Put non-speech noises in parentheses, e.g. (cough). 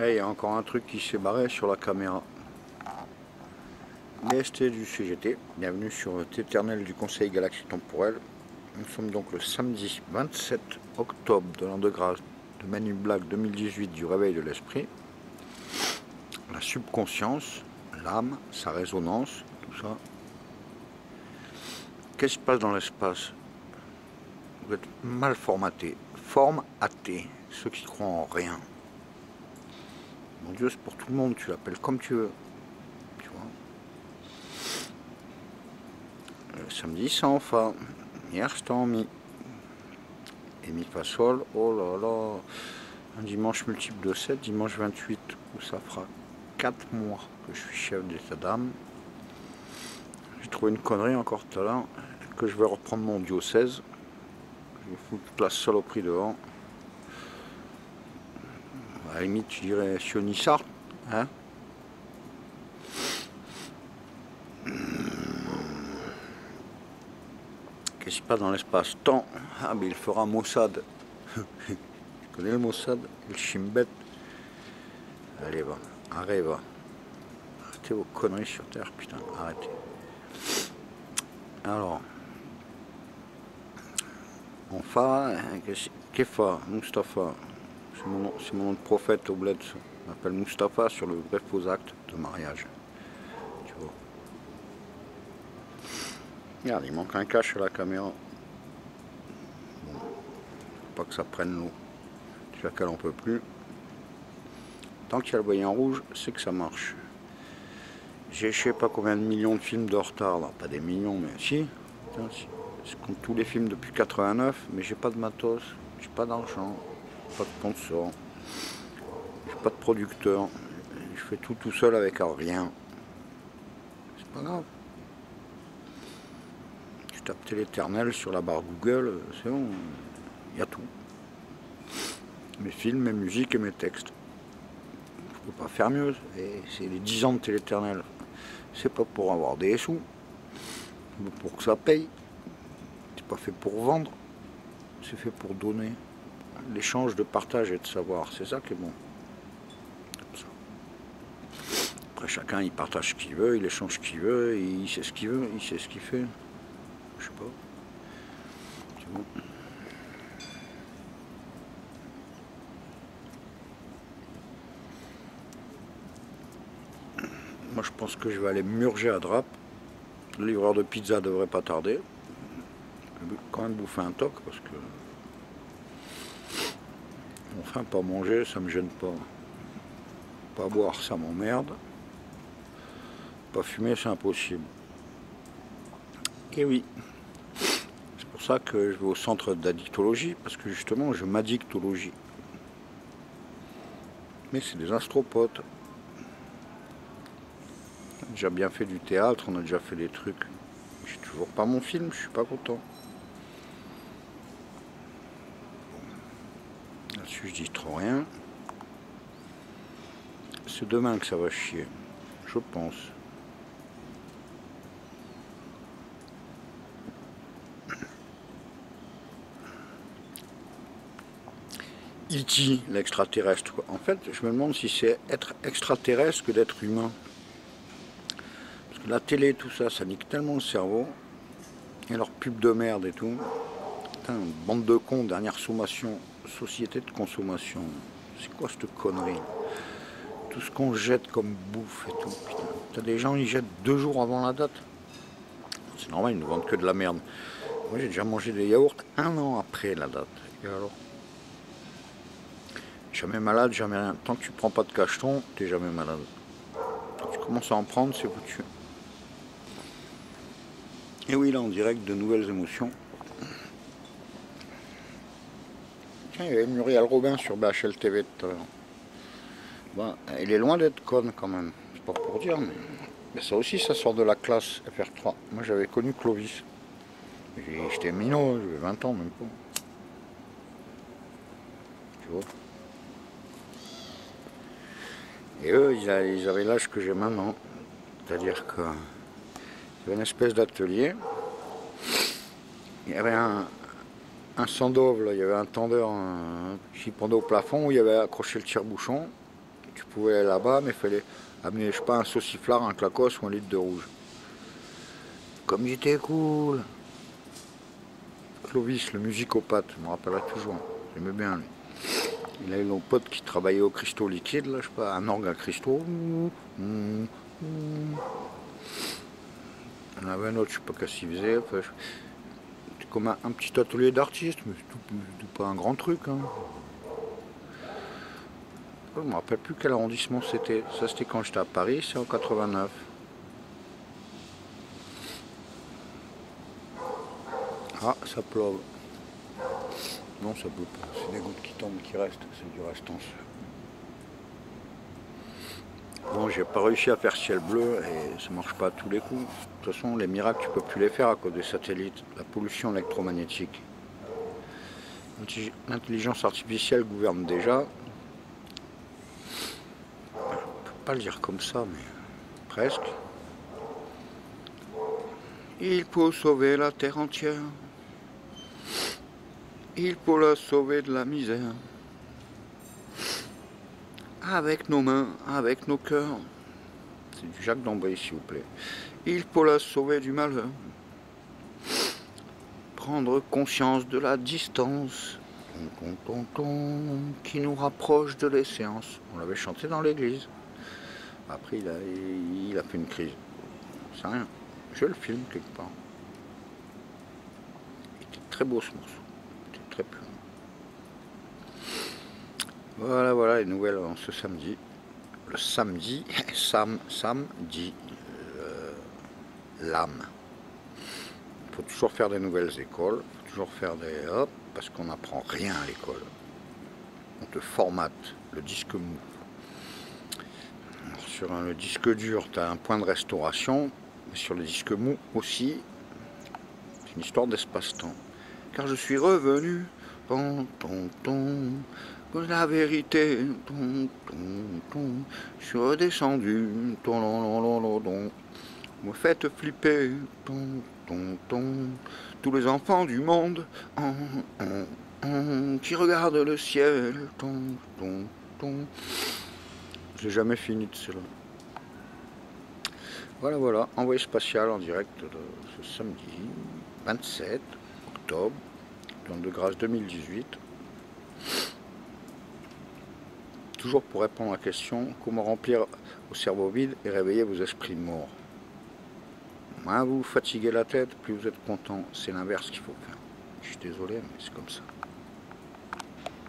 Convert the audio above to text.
Et il y a encore un truc qui s'est barré sur la caméra. BST du CGT, bienvenue sur l'éternel du Conseil Galaxie Temporel. Nous sommes donc le samedi 27 octobre de l'an de grâce de Manu Black 2018 du réveil de l'esprit. La subconscience, l'âme, sa résonance, tout ça. Qu'est-ce qui se passe dans l'espace? Vous êtes mal formaté. Forme athée, ceux qui croient en rien. Mon Dieu, c'est pour tout le monde, tu l'appelles comme tu veux. Tu vois samedi, c'est en fa. Hier, c'était en mi. Et mi fa oh là là. Un dimanche multiple de 7, dimanche 28, où ça fera 4 mois que je suis chef d'état d'âme. J'ai trouvé une connerie encore tout à l'heure, que je vais reprendre mon diocèse. Je vais foutre toute la saloperie devant limite tu dirais sionissard, hein. Qu'est-ce qui passe dans l'espace-temps Ah mais il fera Mossad. (laughs) tu connais le Mossad? Le Shimbet? Allez va, arrête. Arrêtez vos conneries sur Terre, putain, arrêtez. Alors, enfin, qu'est-ce qu'il fait Mustafa c'est mon, nom de prophète au bled. Je m'appelle Mustapha sur le vrai faux acte de mariage. Tu vois. Regarde, il manque un cache à la caméra. Bon, pas que ça prenne l'eau sur laquelle on peut plus. Tant qu'il y a le voyant rouge, c'est que ça marche. J'ai je sais pas combien de millions de films de retard, pas des millions, mais si. Je compte tous les films depuis 89, mais j'ai pas de matos, j'ai pas d'argent pas de sponsor, je pas de producteur, je fais tout tout seul avec rien. C'est pas grave. Je tape l'éternel sur la barre Google, c'est bon, il y a tout. Mes films, mes musiques et mes textes. Je peux pas faire mieux. Et c'est les 10 ans de Téléternel. C'est pas pour avoir des sous, pour que ça paye. C'est pas fait pour vendre, c'est fait pour donner l'échange de partage et de savoir. C'est ça qui est bon. Après, chacun, il partage ce qu'il veut, il échange ce qu'il veut, il sait ce qu'il veut, il sait ce qu'il fait. Je sais pas. C'est bon. Moi, je pense que je vais aller murger à Drape. Le livreur de pizza devrait pas tarder. Je vais quand même bouffer un toc parce que Enfin, pas manger, ça me gêne pas. Pas boire, ça m'emmerde. Pas fumer, c'est impossible. Et oui, c'est pour ça que je vais au centre d'addictologie, parce que justement, je m'addictologie. Mais c'est des astropotes. On a déjà bien fait du théâtre, on a déjà fait des trucs. J'ai toujours pas mon film, je suis pas content. Je dis trop rien. C'est demain que ça va chier, je pense. E.T., l'extraterrestre. En fait, je me demande si c'est être extraterrestre que d'être humain. Parce que la télé, tout ça, ça nique tellement le cerveau. Et leur pub de merde et tout. Bande de cons, dernière sommation société de consommation. C'est quoi cette connerie? Tout ce qu'on jette comme bouffe et tout. T'as des gens, ils jettent deux jours avant la date? C'est normal, ils ne vendent que de la merde. Moi, j'ai déjà mangé des yaourts un an après la date. Et alors? Jamais malade, jamais rien. Tant que tu prends pas de cacheton, t'es jamais malade. Quand tu commences à en prendre, c'est foutu. Et oui, là, en direct, de nouvelles émotions. Il y avait Muriel Robin sur BHL TV tout à l'heure. Il est loin d'être conne quand même, c'est pas pour dire, mais... ça aussi, ça sort de la classe FR3. Moi, j'avais connu Clovis. J'étais minot, j'avais 20 ans même pas. Tu vois Et eux, ils avaient l'âge que j'ai maintenant. C'est-à-dire que y avait une espèce d'atelier. Il y avait un, un sandove, il y avait un tendeur qui pendait au plafond où il y avait accroché le tire-bouchon. tu pouvais aller là-bas, mais il fallait amener, je sais pas, un sauciflard, un clacos ou un litre de rouge. Comme il était cool Clovis, le musicopathe, je me rappellerai toujours. J'aimais bien lui. Il a eu mon pote qui travaillait au cristaux liquide, là, je sais pas, un orgue à cristaux. En avait un autre, je sais pas qu'est-ce qu'il faisait. Comme un, petit atelier d'artiste, mais c'est pas un grand truc. Hein. Je me rappelle plus quel arrondissement c'était. Ça c'était quand j'étais à Paris, c'est en 89. Ah, ça pleuve. Non, ça peut pas. C'est des gouttes qui tombent, qui restent. C'est du restance. Bon, j'ai pas réussi à faire ciel bleu et ça marche pas à tous les coups. De toute façon, les miracles, tu peux plus les faire à cause des satellites. La pollution électromagnétique. L'intelligence artificielle gouverne déjà. Je peux pas le dire comme ça, mais presque. Il faut sauver la terre entière. Il faut la sauver de la misère. Avec nos mains, avec nos cœurs. C'est du Jacques Dambray, s'il vous plaît. Il faut la sauver du malheur. Prendre conscience de la distance qui nous rapproche de l'essence. On l'avait chanté dans l'église. Après, il a, il fait une crise. C'est rien. Je le filme quelque part. Il était très beau ce morceau. Voilà, voilà les nouvelles en ce samedi. Le samedi, (laughs) sam, samedi, euh, l'âme. Il faut toujours faire des nouvelles écoles, faut toujours faire des parce qu'on n'apprend rien à l'école. On te formate le disque mou. sur le disque dur, tu as un point de restauration, mais sur le disque mou aussi, c'est une histoire d'espace-temps car je suis revenu. Ton, ton, ton, la vérité, ton, ton, je suis redescendu. Ton, me faites flipper. Ton, ton, tous les enfants du monde qui regardent le ciel. Ton, ton. J'ai jamais fini de cela. Voilà, voilà, envoyé spatial en direct de ce samedi 27 octobre de grâce 2018. Toujours pour répondre à la question, comment remplir vos cerveaux vides et réveiller vos esprits morts? Moins vous fatiguez la tête, plus vous êtes content. C'est l'inverse qu'il faut faire. Je suis désolé, mais c'est comme ça.